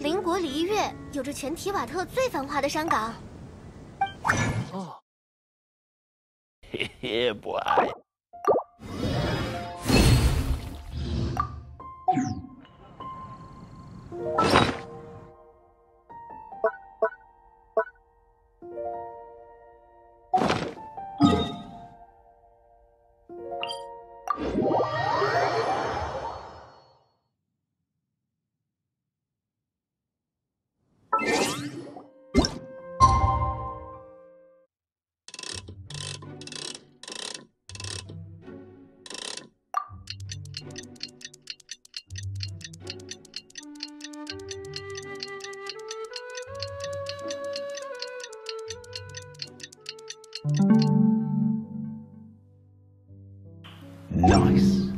邻国璃月有着全提瓦特最繁华的山港。哦，嘿嘿，boy。Nice.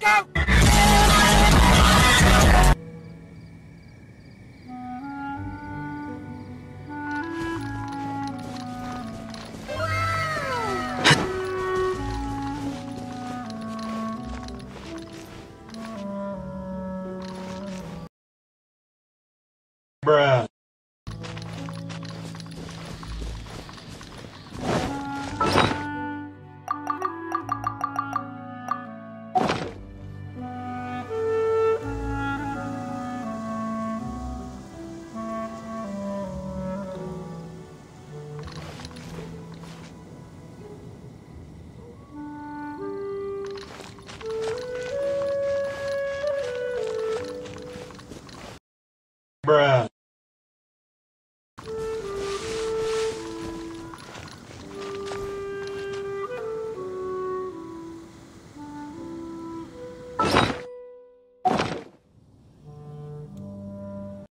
Let's go! Bruh. Bruh.